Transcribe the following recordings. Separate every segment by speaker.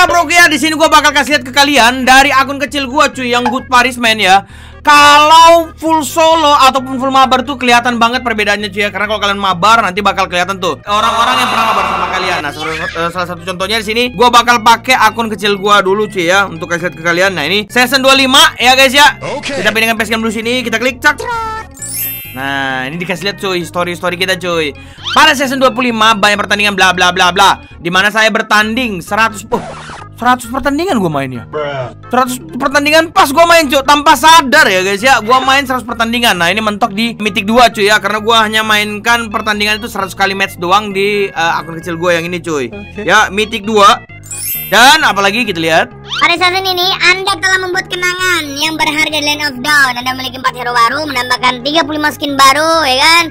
Speaker 1: lah bro ya di sini gua bakal kasih lihat ke kalian dari akun kecil gua cuy yang Good Paris Man ya. Kalau full solo ataupun full mabar tuh kelihatan banget perbedaannya cuy ya. Karena kalau kalian mabar nanti bakal kelihatan tuh orang-orang yang pernah mabar sama kalian. Nah, salah, eh, salah satu contohnya di sini gua bakal pakai akun kecil gua dulu cuy ya untuk kasih lihat ke kalian. Nah, ini season 25 ya guys ya.
Speaker 2: Oke.
Speaker 1: Kita pindahkan facecam dulu sini, kita klik cak. Nah, ini dikasih lihat cuy, story-story kita cuy. Pada season 25 banyak pertandingan bla bla bla bla. Di mana saya bertanding 100 oh, 100 pertandingan gue mainnya. 100 pertandingan pas gue main cuy tanpa sadar ya guys ya. Gua main 100 pertandingan. Nah, ini mentok di Mythic 2 cuy ya karena gua hanya mainkan pertandingan itu 100 kali match doang di eh, akun kecil gue yang ini cuy. Ya, Mythic 2. Dan apalagi kita lihat.
Speaker 3: Pada saat ini Anda telah membuat kenangan yang berharga di Land of Dawn. Anda memiliki 4 hero baru, menambahkan 35 skin baru, ya kan?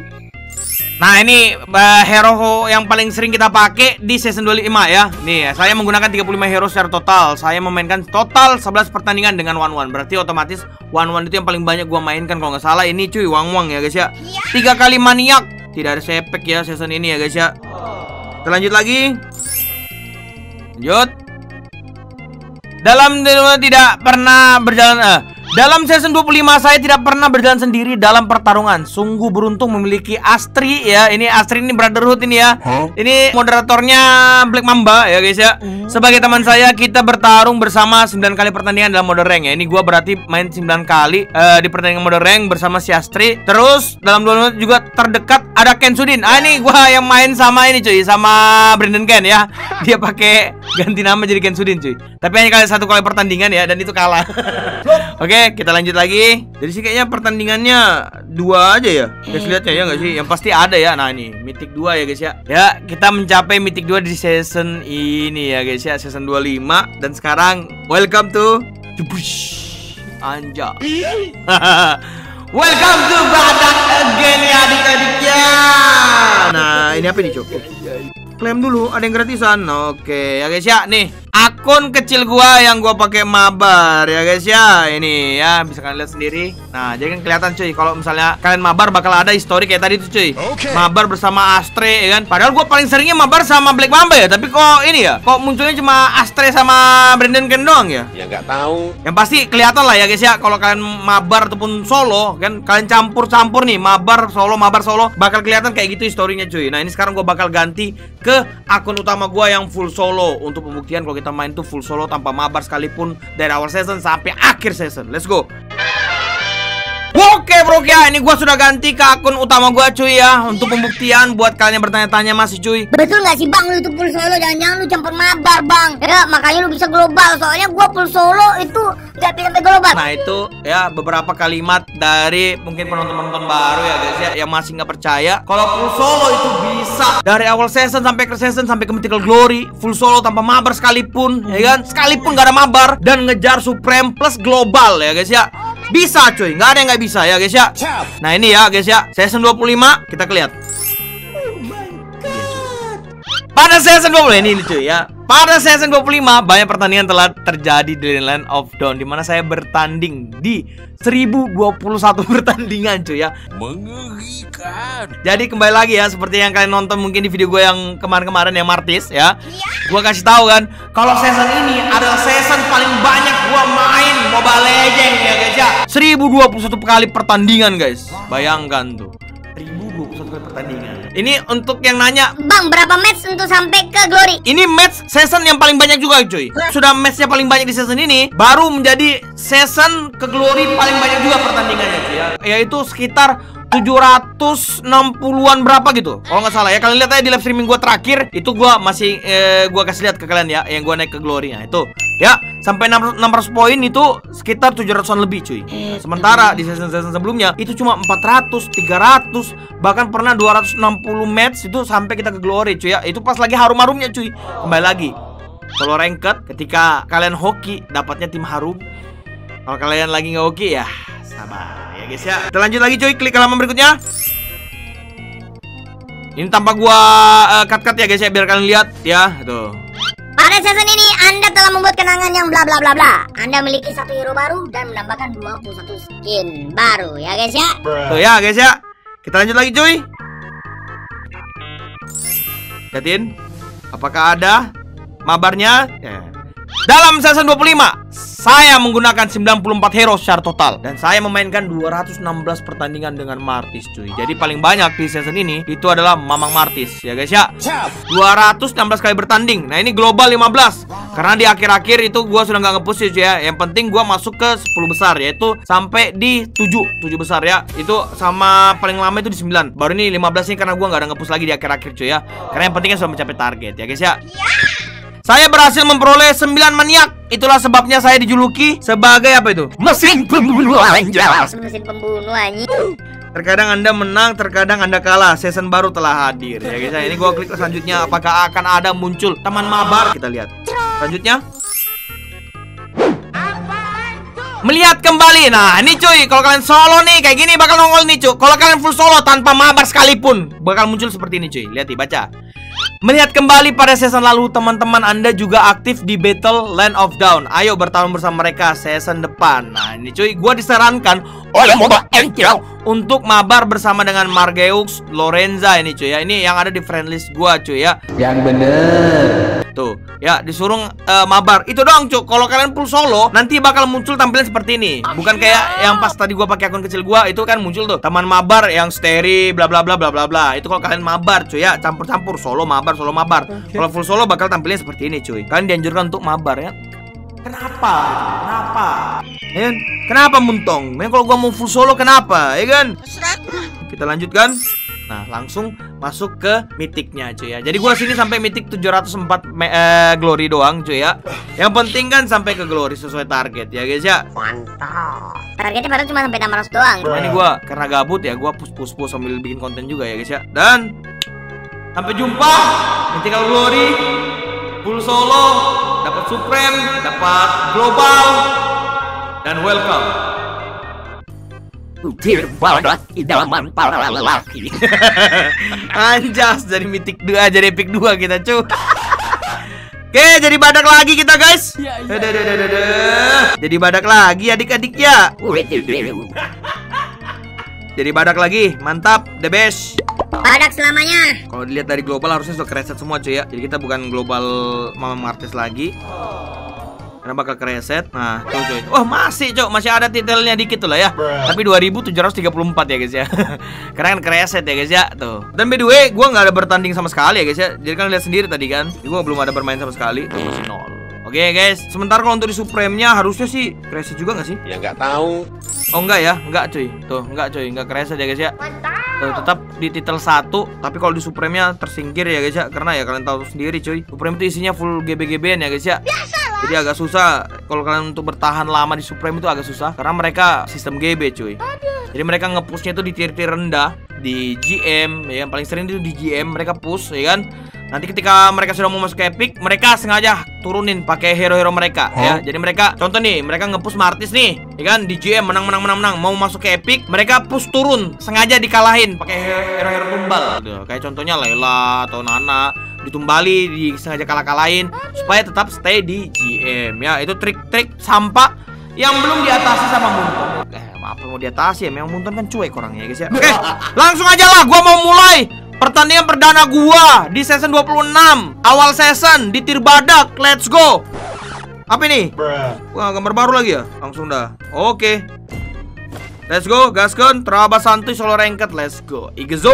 Speaker 1: Nah ini uh, hero yang paling sering kita pakai di season 25 ya. Nih saya menggunakan 35 hero secara total. Saya memainkan total 11 pertandingan dengan one one Berarti otomatis one one itu yang paling banyak gua mainkan. Kalau nggak salah ini cuy wang wang ya guys ya. Tiga kali maniak. Tidak ada sepek ya season ini ya guys ya. Kita lanjut lagi Lanjut. Dalam tidak pernah berjalan eh, dalam season 25 saya tidak pernah berjalan sendiri dalam pertarungan. Sungguh beruntung memiliki Astri ya. Ini Astri ini Brotherhood ini ya. Ini moderatornya Black Mamba ya guys ya. Sebagai teman saya kita bertarung bersama 9 kali pertandingan dalam mode rank ya. Ini gua berarti main 9 kali eh, di pertandingan mode rank bersama si Astri. Terus dalam dua menit juga terdekat ada Ken Sudin. Ah ini gua yang main sama ini cuy, sama Brandon Ken ya. Dia pakai ganti nama jadi Ken Sudin cuy. Tapi hanya kali satu kali pertandingan ya dan itu kalah. Oke, kita lanjut lagi. Jadi sih kayaknya pertandingannya dua aja ya. Guys lihat ya nggak sih? Yang pasti ada ya. Nah ini Mythic 2 ya guys ya. Ya kita mencapai Mythic 2 di season ini ya guys ya, season 25 dan sekarang welcome to Jebush. Anja. welcome to Badak again ya adik-adiknya. Nah ini apa nih cok? Klaim dulu, ada yang gratisan. Oke, ya guys ya. Nih, akun kecil gua yang gua pakai mabar ya guys ya. Ini ya, bisa kalian lihat sendiri. Nah, jadi kan kelihatan cuy kalau misalnya kalian mabar bakal ada histori kayak tadi tuh cuy.
Speaker 2: Oke.
Speaker 1: Mabar bersama Astre ya kan. Padahal gua paling seringnya mabar sama Black Mamba ya, tapi kok ini ya, kok munculnya cuma Astre sama Brandon Ken doang ya?
Speaker 2: Ya nggak tahu.
Speaker 1: Yang pasti kelihatan lah ya guys ya kalau kalian mabar ataupun solo kan kalian campur-campur nih mabar solo mabar solo bakal kelihatan kayak gitu historinya cuy. Nah, ini sekarang gua bakal ganti ke akun utama gua yang full solo untuk pembuktian kalau kita main tuh full solo tanpa mabar sekalipun dari awal season sampai akhir season. Let's go. Oke bro ya, ini gua sudah ganti ke akun utama gua cuy ya Untuk pembuktian buat kalian yang bertanya-tanya masih cuy.
Speaker 3: Betul nggak sih bang? Lu itu full solo jangan-jangan lu campur mabar bang. Ya makanya lu bisa global. Soalnya gua full solo itu bisa sampai global.
Speaker 1: Nah itu ya beberapa kalimat dari mungkin penonton-penonton baru ya guys ya Yang masih nggak percaya. Kalau full solo itu bisa. Dari awal season sampai ke season sampai ke mythical glory Full solo tanpa mabar sekalipun ya kan? Sekalipun gak ada mabar Dan ngejar supreme plus global ya guys ya Bisa cuy, nggak ada yang nggak bisa ya guys ya Nah ini ya guys ya Season 25 kita lihat pada season 20 ini, ini cuy ya. Pada season 25 banyak pertandingan telah terjadi di Land of Dawn di mana saya bertanding di 1021 pertandingan cuy ya.
Speaker 2: Mengerikan.
Speaker 1: Jadi kembali lagi ya seperti yang kalian nonton mungkin di video gue yang kemarin-kemarin yang Martis ya. Gua kasih tahu kan kalau season ini adalah season paling banyak gua main Mobile Legends ya guys ya. 1021 kali pertandingan guys. Bayangkan tuh. 1021 kali pertandingan. Ini untuk yang nanya
Speaker 3: bang berapa match untuk sampai ke glory
Speaker 1: ini match season yang paling banyak juga cuy Sudah matchnya paling banyak di season ini Baru menjadi season ke glory paling banyak juga pertandingannya cuy ya Yaitu sekitar 760-an berapa gitu Kalau nggak salah ya Kalian lihat aja di live streaming gue terakhir Itu gue masih eh, Gue kasih lihat ke kalian ya Yang gue naik ke glory Nah itu Ya Sampai 600, 600 poin itu Sekitar 700an lebih cuy. Nah, Sementara di season-season sebelumnya Itu cuma 400 300 Bahkan pernah 260 match Itu sampai kita ke glory cuy ya. Itu pas lagi harum-harumnya cuy. Kembali lagi Kalau ranked Ketika kalian hoki Dapatnya tim harum. Kalau kalian lagi nggak hoki ya Sabar ya guys ya. Kita lanjut lagi cuy Klik halaman berikutnya. Ini tanpa gua eh, cut-cut ya guys ya biar kalian lihat ya tuh.
Speaker 3: Membuat kenangan yang bla bla bla bla anda memiliki satu hero baru dan menambahkan 21 skin baru ya guys ya
Speaker 1: Tuh ya guys ya. Kita lanjut lagi cuy. Liatin apakah ada mabarnya? Ya. Dalam season 25 Saya menggunakan 94 hero secara total. Dan saya memainkan 216 pertandingan dengan Martis cuy. Jadi paling banyak di season ini Itu adalah Mamang Martis ya guys ya? 216 kali bertanding. Nah ini global 15 Karena di akhir-akhir itu gua sudah nggak ngepush cuy ya. Yang penting gua masuk ke 10 besar Yaitu sampai di 7 7 besar ya. Itu sama paling lama itu di 9 Baru ini 15 ini karena gua nggak ada ngepush lagi di akhir-akhir cuy ya. Karena yang penting kan sudah mencapai target ya guys ya saya berhasil memperoleh 9 maniak. Itulah sebabnya saya dijuluki sebagai apa itu?
Speaker 2: Mesin pembunuh anjay.
Speaker 3: Mesin pembunuh anjing.
Speaker 1: Terkadang Anda menang, terkadang Anda kalah. Season baru telah hadir ya guys. ya. Ini gua klik selanjutnya apakah akan ada muncul teman mabar? Kita lihat. Selanjutnya Melihat kembali Nah ini cuy Kalau kalian solo nih Kayak gini bakal nongol nih cuy Kalau kalian full solo Tanpa mabar sekalipun Bakal muncul seperti ini cuy Lihat nih baca Melihat kembali pada season lalu, teman-teman Anda juga aktif di Battle Land of Dawn. Ayo bertarung bersama mereka season depan. Nah, ini cuy, gua disarankan
Speaker 2: Oleh motor Angel.
Speaker 1: Untuk mabar bersama dengan Margeux Lorenza ini cuy ya. Ini yang ada di friend list gua cuy ya.
Speaker 4: Yang bener.
Speaker 1: Tuh, ya disuruh eh, mabar. Itu doang cuy. Kalau kalian full solo, nanti bakal muncul tampilan seperti ini. Bukan kayak yang pas tadi gua pakai akun kecil gua, itu kan muncul tuh teman mabar yang steri bla bla bla bla bla bla. Itu kalau kalian mabar cuy ya, campur-campur solo mabar solo mabar. Kalau full solo bakal tampilnya seperti ini cuy. Kalian dianjurkan untuk mabar ya. Kenapa? Kenapa? Ya kan? Kenapa muntong? Men kalau gua mau full solo kenapa? Ya kan? Kita lanjutkan. Nah, langsung masuk ke mitiknya cuy ya. Jadi gua sini sampai mitik 704 me- eh, glory doang cuy ya. Yang penting kan sampai ke glory sesuai target ya guys ya.
Speaker 3: Targetnya padahal cuma sampai 600 doang.
Speaker 1: Nah, ini gua karena gabut ya, gua push push push sambil bikin konten juga ya guys ya. Dan sampai jumpa mythical glory full solo, dapat supreme, dapat global dan welcome.
Speaker 2: Dear banget idaman para lelaki.
Speaker 1: Anjas dari mitik 2 jadi epic 2 kita cu Oke jadi badak lagi kita guys dadah, dadah, dadah. Jadi badak lagi adik-adik ya Jadi badak lagi mantap the best
Speaker 3: Badak selamanya.
Speaker 1: Kalau dilihat dari global harusnya sudah kereset semua cuy ya. Jadi kita bukan global Mama Martes lagi. Karena bakal kereset. Nah tuh cuy. Oh masih cuy. Masih ada titelnya dikit tuh lah ya. Tapi 2734 ya guys ya. Karena kan kereset ya guys ya. Tuh. Dan by the way Gue nggak ada bertanding sama sekali ya guys ya. Jadi kan lihat sendiri tadi kan. Gue belum ada bermain sama sekali. Tuh masih nol. Oke guys. Sementara kalau untuk di Supreme-nya Harusnya sih Kereset juga nggak sih?
Speaker 2: Ya nggak tahu.
Speaker 1: Oh enggak ya? Enggak cuy. Tuh enggak cuy. Enggak kereset ya guys ya Tuh, tetap di titel 1 Tapi kalau di Supreme-nya tersingkir ya guys ya. Karena ya kalian tahu sendiri cuy. Supreme itu isinya full GB-GB-an ya guys ya. Jadi agak susah. Kalau kalian untuk bertahan lama di Supreme itu agak susah. Karena mereka sistem GB cuy. Jadi mereka nge-pushnya itu di tier-tier rendah. Di GM ya kan? Paling sering itu di GM mereka push ya kan Nanti ketika mereka sudah mau masuk ke Epic, mereka sengaja turunin pakai hero-hero mereka ya. Jadi mereka contoh nih, mereka nge-push Martis nih, ya kan di GM menang menang menang menang mau masuk ke Epic, mereka push turun, sengaja dikalahin pakai hero-hero tumbal. Gitu. Kayak contohnya Layla atau Nana ditumbali, disengaja kalah-kalahin supaya tetap stay di GM ya. Itu trik-trik sampah yang belum diatasi sama Munton. Eh, apa mau diatasi ya? Memang Munton kan cuek orangnya ya guys ya. Oke, langsung aja lah gua mau mulai pertandingan perdana gua di season 26. Awal season di tir badak. Let's go. Apa ini? Wah, gambar baru lagi ya? Langsung dah. Oke. Let's go, gaskan, terabas santuy solo ranked, let's go. Igezo.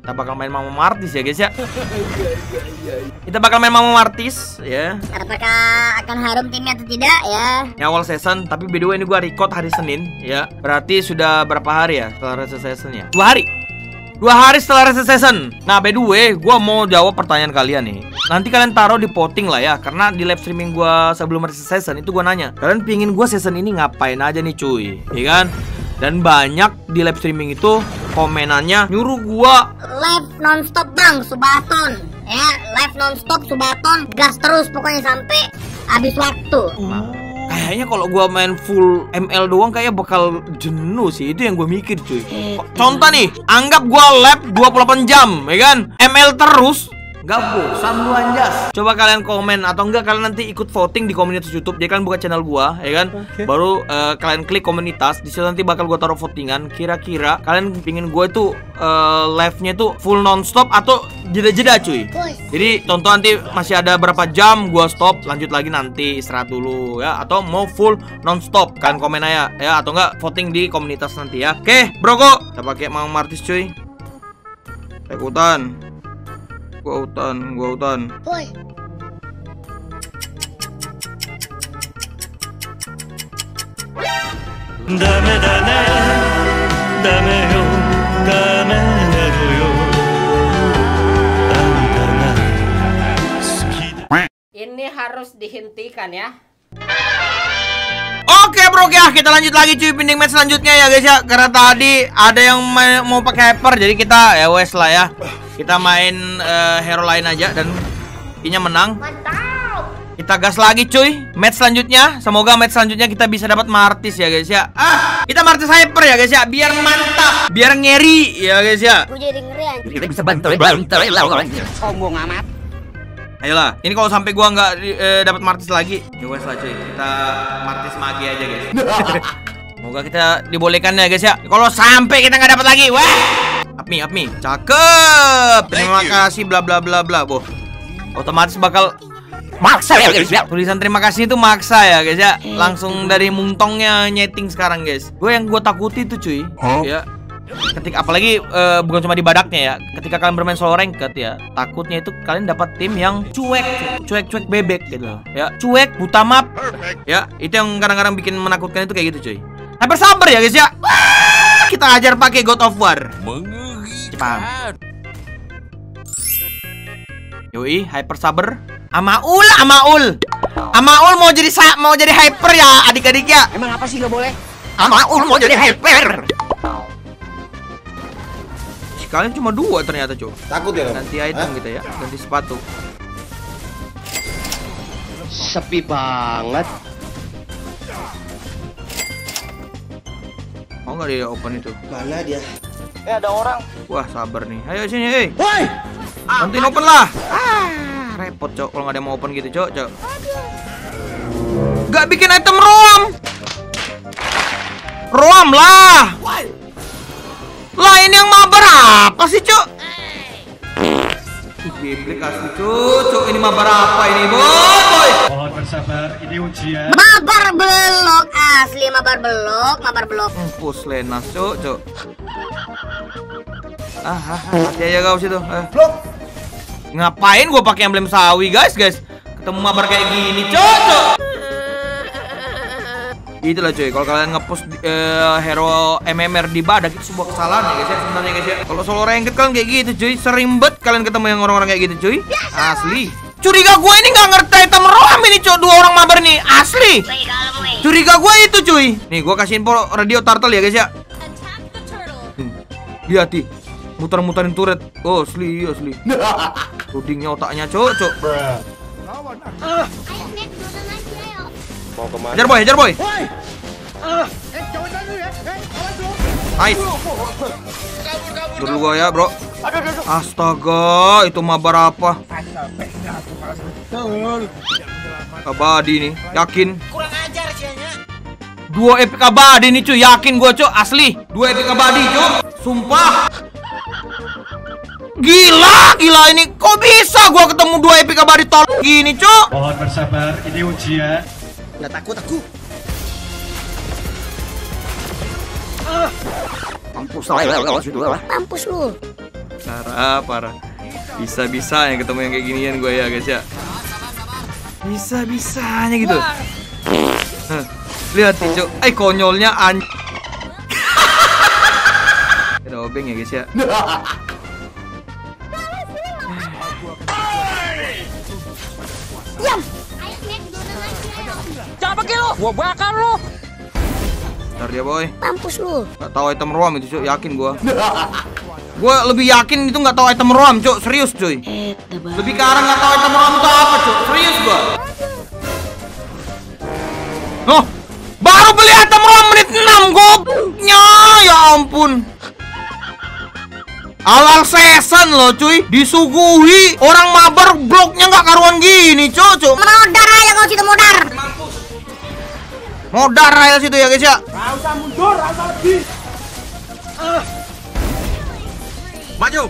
Speaker 1: Kita bakal main Mama Martis ya guys ya. Kita bakal main Mama Martis ya.
Speaker 3: Apakah akan harum timnya atau tidak ya?
Speaker 1: Ini awal season, tapi by the way ini gua record hari Senin ya. Berarti sudah berapa hari ya setelah seasonnya? Dua hari. Dua hari setelah reset season. Nah, by the way, gua mau jawab pertanyaan kalian nih. Nanti kalian taruh di voting lah ya, karena di live streaming gua sebelum reset season itu gua nanya, kalian pingin gua season ini ngapain aja nih cuy, ya kan? Dan banyak di live streaming itu komenannya nyuruh gua
Speaker 3: Live nonstop bang, Subaton. Ya, live nonstop Subaton, gas terus pokoknya sampai habis waktu.
Speaker 1: Kayaknya kalau gua main full ML doang kayak bakal jenuh sih. Itu yang gue mikir, cuy. Contoh nih, anggap gua lab 28 jam, ya kan? ML terus, Gak bosan lu anjas Coba kalian komen atau enggak kalian nanti ikut voting di komunitas YouTube. Jadi kalian buka channel gua ya kan? Baru eh, kalian klik komunitas Di situ nanti bakal gua taruh votingan. Kira-kira kalian pingin gua itu eh, live-nya itu full nonstop atau jeda-jeda cuy? Jadi contoh nanti masih ada berapa jam gua stop Lanjut lagi nanti istirahat dulu ya. Atau mau full nonstop Kalian komen aja ya. Atau enggak voting di komunitas nanti ya. Oke bro kok. Kita pakai Mang Martis cuy. Kayak hutan Gua hutan, gua hutan.
Speaker 3: Boy.
Speaker 5: Ini harus dihentikan ya.
Speaker 1: Oke bro ya kita lanjut lagi cuy pinning match selanjutnya ya guys ya Karena tadi ada yang ma- mau pakai hyper jadi kita ya wes lah ya Kita main eh, hero lain aja dan inya menang. Kita gas lagi cuy. Match selanjutnya. Semoga match selanjutnya kita bisa dapat Martis ya guys ya. Ah kita Martis hyper ya guys ya. Biar mantap. Biar ngeri ya guys ya.
Speaker 3: Gue jadi ngeri anjing.
Speaker 2: Kita bisa bantu.
Speaker 5: Sombong amat.
Speaker 1: Ayolah. Ini kalau sampai gua nggak eh, dapat Martis lagi Ya wes lah cuy. Kita Martis magi aja guys. Semoga kita dibolehkan ya guys ya. Kalau sampai kita nggak dapat lagi, wah. Apmi, Apmi, cakep. Terima kasih bla bla bla bla, boh. Otomatis bakal
Speaker 2: Maksa ya guys ya.
Speaker 1: tulisan terima kasih itu maksa ya guys ya. Langsung dari mungtongnya nyeting sekarang guys. Gue yang gue takuti itu cuy. Ya. Ketika apalagi eh, bukan cuma di badaknya ya. Ketika kalian bermain solo ranked ya, takutnya itu kalian dapat tim yang cuek, cuek-cuek bebek gitu. loh. Ya, cuek, buta map. Ya, itu yang kadang-kadang bikin menakutkan itu kayak gitu cuy. Nah, bersabar ya guys ya. Wah, kita ajar pakai God of War. Cepat. Yoi, hyper saber. Amaul, Amaul. Amaul mau jadi sa mau jadi hyper ya adik-adik ya.
Speaker 5: Emang apa sih nggak boleh?
Speaker 2: Ama ul mau jadi hyper.
Speaker 1: Kalian cuma dua ternyata cuy.
Speaker 6: Takut ya?
Speaker 1: Ganti item gitu ya, ganti sepatu.
Speaker 5: Sepi banget.
Speaker 1: Mau nggak dia open itu?
Speaker 6: Mana dia?
Speaker 1: Wah sabar nih. Ayo sini, hei. Woi. Bantuin open lah. Ah, repot cok kalau nggak ada yang mau open gitu cok, cok. Gak bikin item roam. Roam lah. Lah ini yang mabar apa sih cok? Geblek asli cok, cok ini mabar apa ini boy?
Speaker 7: Mohon bersabar, ini ujian.
Speaker 3: Mabar belok asli mabar belok, mabar belok.
Speaker 1: Pus lenas cok, cok. Ah, ah, ah, hati aja kau situ. Eh. Ngapain gua pakai emblem sawi, guys, guys? Ketemu mabar kayak gini, cok, cok. Itulah cuy, kalau kalian ngepost eh, hero MMR di badak itu sebuah kesalahan ya guys ya sebenarnya guys ya. Kalau solo ranked kalian kayak gitu cuy, sering banget kalian ketemu yang orang-orang kayak gitu cuy. Asli. Curiga gue ini nggak ngerti item roam ini cuy, dua orang mabar nih, asli. Curiga gue itu cuy. Nih gue kasih info radio turtle ya guys ya. Lihat nih, muter-muterin turret. Oh asli, asli. Rudingnya otaknya cok, cok.
Speaker 6: Mau ke mana?
Speaker 1: Hajar boy, hajar boy. Nice. Dulu gua ya, Bro. Astaga, itu mabar apa? Abadi nih, yakin. Dua epic abadi nih cuy, yakin gua cuy, asli. Dua epic abadi cuy, sumpah. Gila, gila ini. Kok bisa gua ketemu dua epic abadi tol gini cuy?
Speaker 7: Mohon bersabar, ini ujian.
Speaker 6: Nggak takut aku.
Speaker 2: Mampus lah lah.
Speaker 3: Mampus lu.
Speaker 1: Parah, parah. Bisa-bisa yang ketemu yang kayak ginian gue ya guys ya. Bisa-bisanya gitu. Hah, Lihat nih, Cuk. Eh, konyolnya an... Ada obeng ya guys ya.
Speaker 5: Gua bakar lu.
Speaker 1: Ntar dia boy.
Speaker 3: Mampus lu.
Speaker 1: Gak tahu item roam itu Cuk, yakin gua. Gua lebih yakin itu nggak tahu item roam, Cuk. Serius, cuy. Lebih ke arah nggak tahu item roam itu apa, Cuk. Serius gua. Oh, baru beli item roam menit 6 gobnya. Ya ampun. Awal season loh cuy Disuguhi Orang mabar bloknya nggak karuan gini cuy
Speaker 3: Modar aja kau situ modar.
Speaker 1: Modar aja situ ya guys ya
Speaker 6: Maju.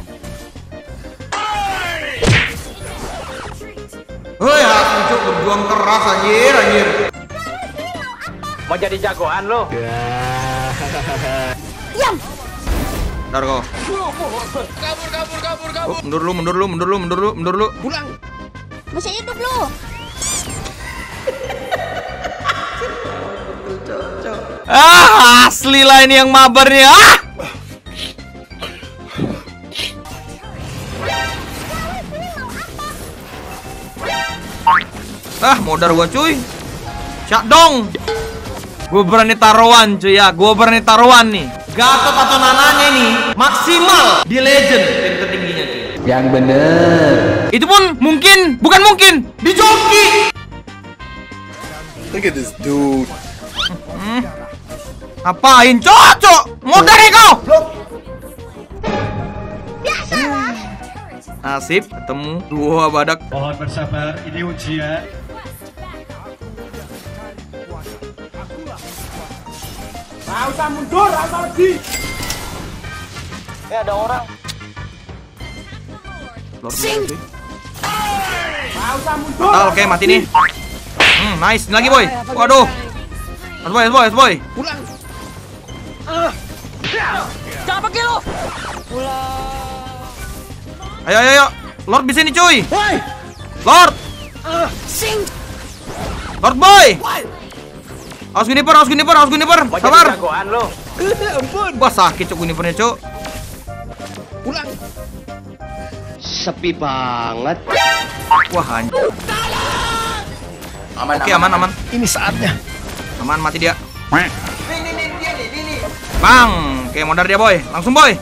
Speaker 1: Hei harus cuy berjuang keras anjir anjir
Speaker 5: Mau jadi jagoan lo?
Speaker 3: Diam.
Speaker 1: Ntar kau Oh, mundur lu, mundur lu, mundur lu, mundur lu, mundur lu.
Speaker 3: Masih hidup lu.
Speaker 1: Ah, asli lah ini yang mabar nih. Ah! Ah, modar gua cuy. Syak dong. Gua berani taruhan cuy ya. Gua berani taruhan nih. Gatot atau nananya ini maksimal di legend tim tertingginya cuy.
Speaker 4: Yang bener.
Speaker 1: Itu pun mungkin, bukan mungkin, di joki.
Speaker 6: Look at this dude.
Speaker 1: Ngapain cocok? Modar ya kau? Nasib ketemu dua badak.
Speaker 7: Mohon bersabar, ini ujian.
Speaker 1: Lord Sing. Fatal, oke mati nih. Hmm, nice. Lagi boy. Waduh. Boy, boy, boy.
Speaker 5: Jangan pergi lo!
Speaker 1: Ayo, ayo, ayo. Lord bisa nih cuy. Lord. Lord boy. Awas Guniper, awas Guniper, awas Guniper.
Speaker 5: Mau jadi
Speaker 1: Sabar.
Speaker 5: jagoan lo?
Speaker 1: Wah sakit cuk Gunipernya cuk.
Speaker 5: Sepi banget.
Speaker 1: Wah anjir. Oke aman aman.
Speaker 6: Ini saatnya.
Speaker 1: Aman mati dia. Bang, oke modar dia boy. Langsung boy.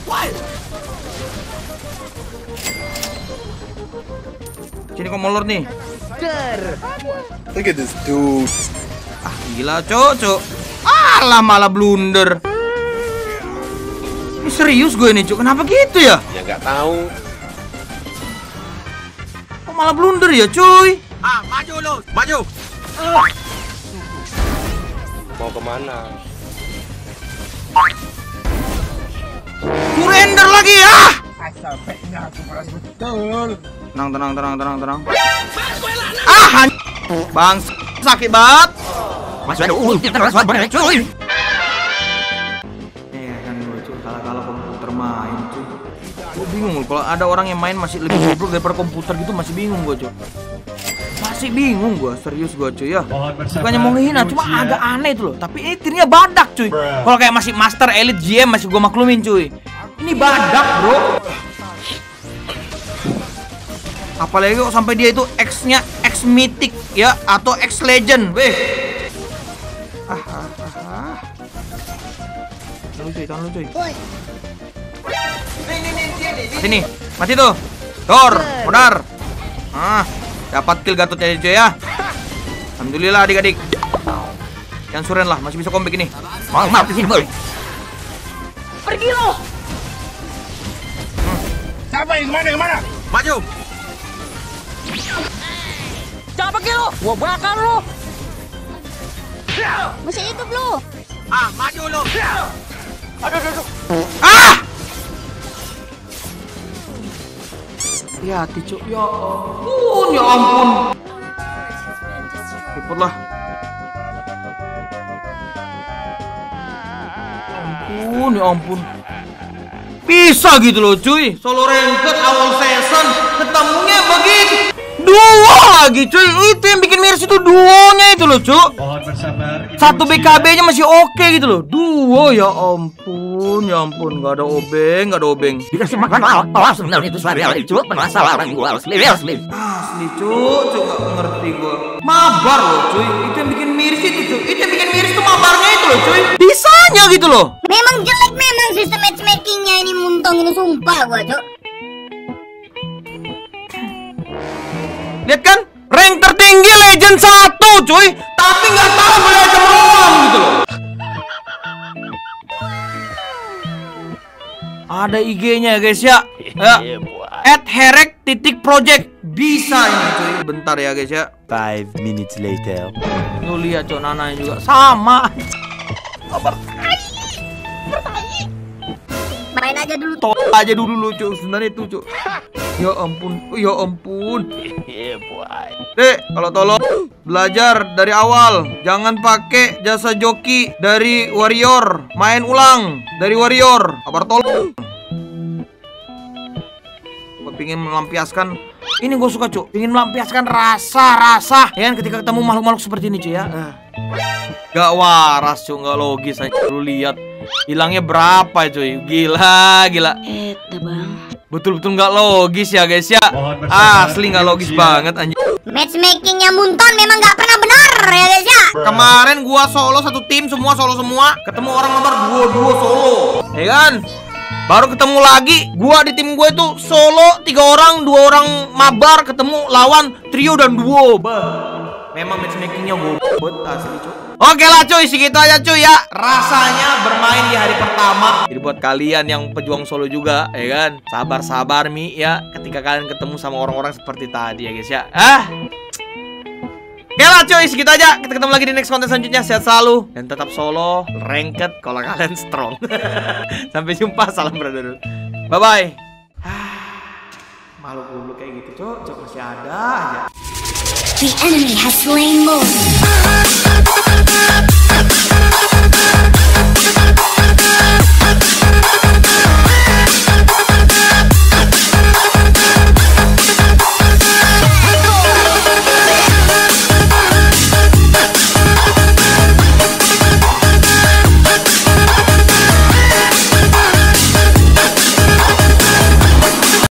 Speaker 1: Sini kok molor nih.
Speaker 6: Look at this dude.
Speaker 1: Ah gila cuk. Alah malah blunder. Ini serius gue nih cuk. Kenapa gitu ya?
Speaker 6: Ya nggak tahu.
Speaker 1: Kok malah blunder ya cuy?
Speaker 6: Ah, maju lo. Maju. Mau ke mana?
Speaker 1: Surrender lagi ya. Tenang tenang tenang tenang tenang. Ah an- Bang sakit banget.
Speaker 2: Masih ada ulti terus banyak cuy.
Speaker 1: Iya kan gue cuy komputer main cuy Gue bingung loh kalau ada orang yang main masih lebih goblok daripada komputer gitu masih bingung gue cuy Masih bingung gue, serius gue cuy ya. Bukannya mau ngehina, cuma agak aneh itu loh Tapi ini tirnya badak cuy. Kalau kayak masih master, elite, GM masih gue maklumin cuy Ini badak bro Apalagi kok sampai dia itu X-nya X mythic ya Atau X legend Weh Ah ah ah ah Tahan lu cuy, tahan lu cuy
Speaker 3: Woi.
Speaker 1: Mati nih, mati tuh. Dor, modar. Ah, dapat kill Gatot ya cuy ya. Alhamdulillah adik-adik. Yang suren lah, masih bisa comeback ini.
Speaker 2: Mau maaf di sini boy.
Speaker 5: Pergi lo!
Speaker 6: Maju.
Speaker 5: Jangan pergi lo! Gua bakar lo!
Speaker 3: Masih hidup lu.
Speaker 6: Ah, maju lo.
Speaker 1: Ah! Ya, cuk. Ya ampun, ya ampun. Repot lah. Ampun, ya ampun. Bisa gitu loh cuy. Solo ranked awal season Ketemunya begitu lagi cuy. Itu yang bikin miris itu duonya itu loh cuy
Speaker 7: Mohon bersabar. ini
Speaker 1: Satu. BKB nya masih oke gitu loh. Duo ya ampun Ya ampun. Gak ada obeng Gak ada obeng.
Speaker 2: Dikasih makan awas sebenarnya itu suara itu permasalahan gua asli asli.
Speaker 1: Asli cuy Cuy gak ngerti gua. Mabar loh cuy. Itu yang bikin miris itu cuy Itu yang bikin miris tuh mabarnya itu loh cuy. Bisanya gitu loh.
Speaker 3: Memang jelek memang sistem matchmakingnya ini muntong ini sumpah gua cok.
Speaker 1: Lihat kan Rank tertinggi legend 1 cuy Tapi gak tahu belajar doang gitu loh Ada IG-nya ya guys ya. Ya. At herek titik project bisa ini cuy. Bentar ya guys ya.
Speaker 8: Five minutes later.
Speaker 1: Lu lihat cok Nana juga sama.
Speaker 3: Main aja dulu.
Speaker 1: Tol aja dulu lu cok. Sebenarnya itu cok. Ya ampun, oh, ya ampun. Dek, kalau tolong belajar dari awal. Jangan pakai jasa joki dari warrior. Main ulang dari warrior. Kabar tolong. Gue pingin melampiaskan ini gue suka cuk Pingin melampiaskan rasa-rasa Ya kan ketika ketemu makhluk-makhluk seperti ini cuy ya Eh. Gak waras cuk. Gak logis aja. Lu lihat. Hilangnya berapa cuy? Gila gila.
Speaker 3: Eh, bang.
Speaker 1: Betul-betul nggak logis ya guys ya. Asli nggak logis banget anjir
Speaker 3: Matchmakingnya Munton memang nggak pernah benar ya guys ya.
Speaker 1: Kemarin gua solo satu tim semua solo semua Ketemu orang nomor dua dua solo. Ya kan? Baru ketemu lagi Gua di tim gue tuh solo tiga orang dua orang mabar ketemu lawan trio dan duo bah. Memang matchmakingnya gue asli cuy Oke lah cuy segitu aja cuy ya Rasanya bermain di hari pertama Jadi buat kalian yang pejuang solo juga ya kan Sabar-sabar Mi ya Ketika kalian ketemu sama orang-orang seperti tadi ya guys ya Ah Oke lah cuy, segitu aja. Kita ketemu lagi di next konten selanjutnya. Sehat selalu dan tetap solo, ranked kalau kalian strong. Sampai jumpa, salam brother. Bye bye. Malu dulu kayak gitu, cok. Cok masih ada aja.
Speaker 3: The enemy has slain more.